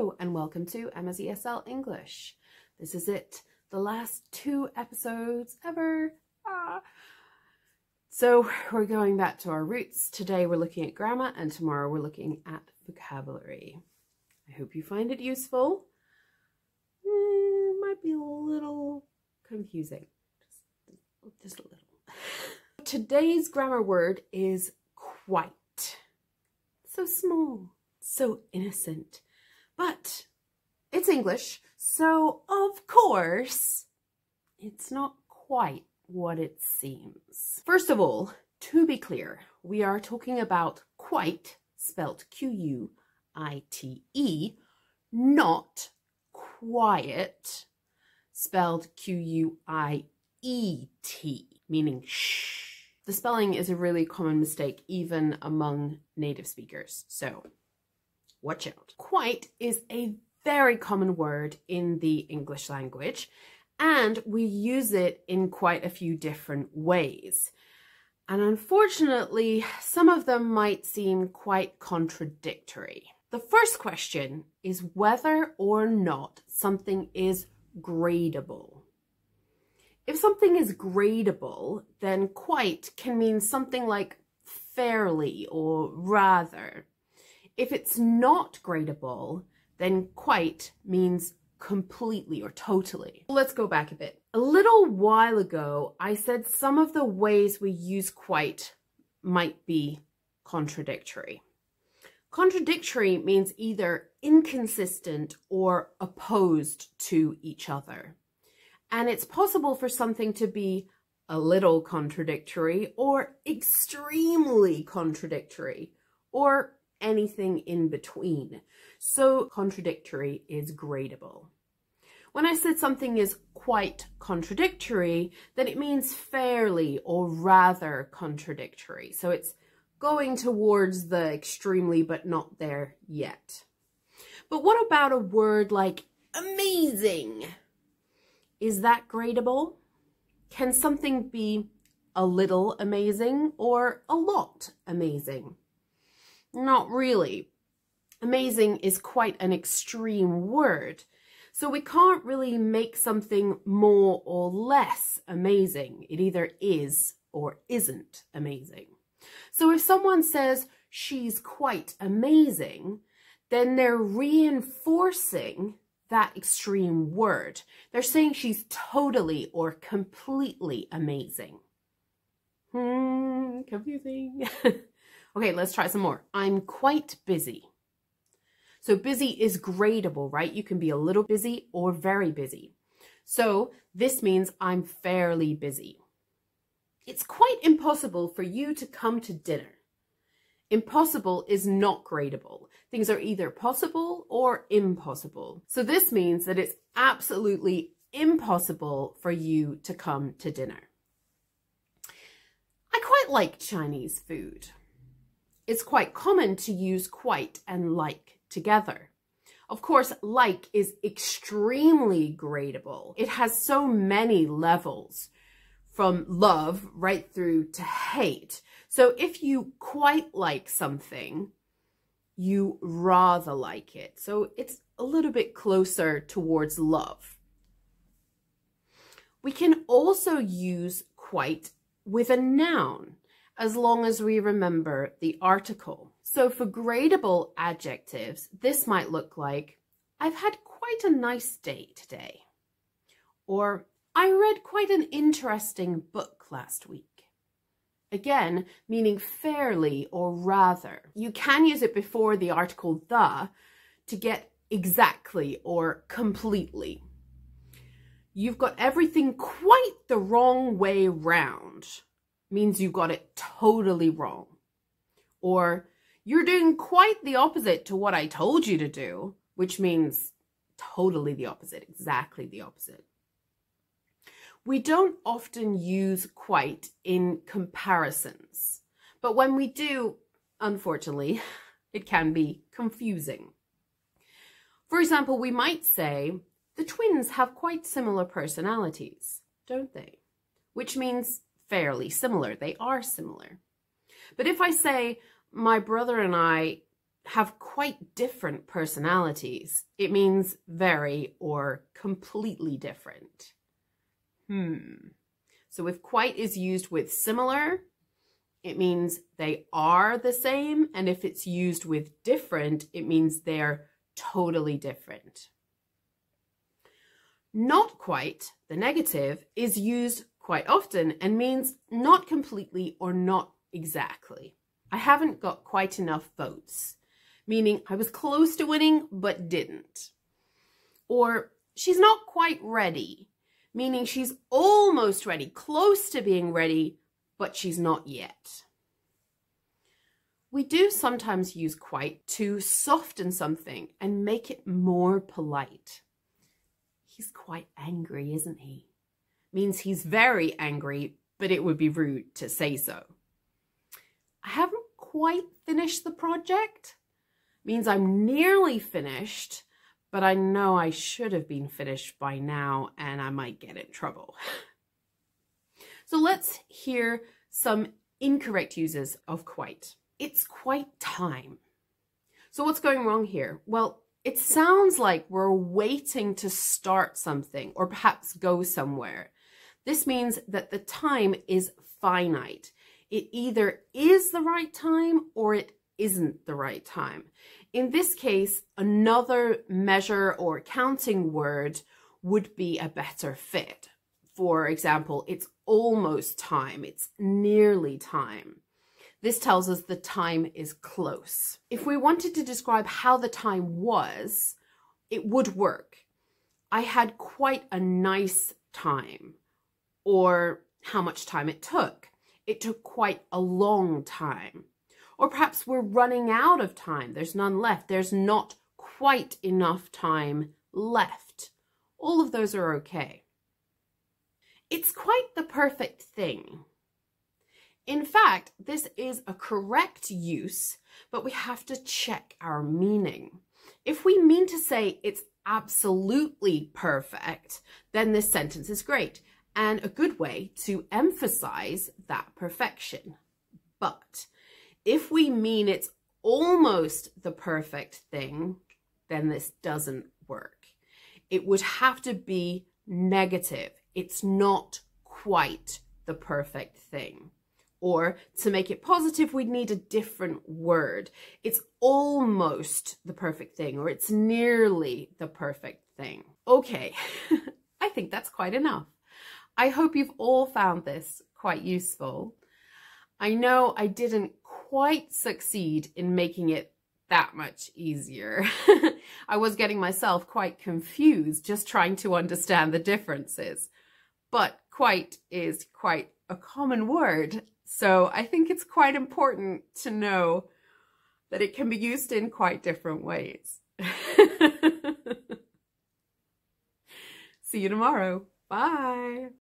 Hello and welcome to Emma's ESL English. This is it, the last two episodes ever. Ah. So we're going back to our roots. Today we're looking at grammar and tomorrow we're looking at vocabulary. I hope you find it useful. Mm, might be a little confusing, just, just a little. Today's grammar word is quite. So small, so innocent but it's English, so of course it's not quite what it seems. First of all, to be clear, we are talking about quite, spelt Q-U-I-T-E, not quiet, spelled Q-U-I-E-T, meaning shh. The spelling is a really common mistake even among native speakers, so watch out. Quite is a very common word in the English language and we use it in quite a few different ways. And unfortunately, some of them might seem quite contradictory. The first question is whether or not something is gradable. If something is gradable, then quite can mean something like fairly or rather. If it's not gradable, then quite means completely or totally. Let's go back a bit. A little while ago, I said some of the ways we use quite might be contradictory. Contradictory means either inconsistent or opposed to each other. And it's possible for something to be a little contradictory or extremely contradictory or anything in between. So contradictory is gradable. When I said something is quite contradictory, then it means fairly or rather contradictory. So it's going towards the extremely but not there yet. But what about a word like amazing? Is that gradable? Can something be a little amazing or a lot amazing? Not really. Amazing is quite an extreme word. So we can't really make something more or less amazing. It either is or isn't amazing. So if someone says she's quite amazing, then they're reinforcing that extreme word. They're saying she's totally or completely amazing. Hmm, confusing. Okay, let's try some more. I'm quite busy. So busy is gradable, right? You can be a little busy or very busy. So this means I'm fairly busy. It's quite impossible for you to come to dinner. Impossible is not gradable. Things are either possible or impossible. So this means that it's absolutely impossible for you to come to dinner. I quite like Chinese food it's quite common to use quite and like together. Of course, like is extremely gradable. It has so many levels from love right through to hate. So if you quite like something, you rather like it. So it's a little bit closer towards love. We can also use quite with a noun as long as we remember the article. So for gradable adjectives, this might look like, I've had quite a nice day today. Or, I read quite an interesting book last week. Again, meaning fairly or rather. You can use it before the article the to get exactly or completely. You've got everything quite the wrong way round means you got it totally wrong. Or you're doing quite the opposite to what I told you to do, which means totally the opposite, exactly the opposite. We don't often use quite in comparisons, but when we do, unfortunately, it can be confusing. For example, we might say, the twins have quite similar personalities, don't they? Which means fairly similar. They are similar. But if I say, my brother and I have quite different personalities. It means very or completely different. Hmm. So if quite is used with similar, it means they are the same. And if it's used with different, it means they're totally different. Not quite, the negative, is used quite often and means not completely or not exactly. I haven't got quite enough votes, meaning I was close to winning but didn't. Or she's not quite ready, meaning she's almost ready, close to being ready, but she's not yet. We do sometimes use quite to soften something and make it more polite. He's quite angry, isn't he? Means he's very angry, but it would be rude to say so. I haven't quite finished the project. Means I'm nearly finished, but I know I should have been finished by now and I might get in trouble. so let's hear some incorrect uses of quite. It's quite time. So what's going wrong here? Well, it sounds like we're waiting to start something or perhaps go somewhere. This means that the time is finite. It either is the right time or it isn't the right time. In this case, another measure or counting word would be a better fit. For example, it's almost time, it's nearly time. This tells us the time is close. If we wanted to describe how the time was, it would work. I had quite a nice time, or how much time it took. It took quite a long time. Or perhaps we're running out of time. There's none left. There's not quite enough time left. All of those are okay. It's quite the perfect thing. In fact, this is a correct use, but we have to check our meaning. If we mean to say it's absolutely perfect, then this sentence is great and a good way to emphasize that perfection. But if we mean it's almost the perfect thing, then this doesn't work. It would have to be negative. It's not quite the perfect thing. Or to make it positive, we'd need a different word. It's almost the perfect thing, or it's nearly the perfect thing. Okay, I think that's quite enough. I hope you've all found this quite useful. I know I didn't quite succeed in making it that much easier. I was getting myself quite confused just trying to understand the differences. But quite is quite a common word, so I think it's quite important to know that it can be used in quite different ways. See you tomorrow. Bye.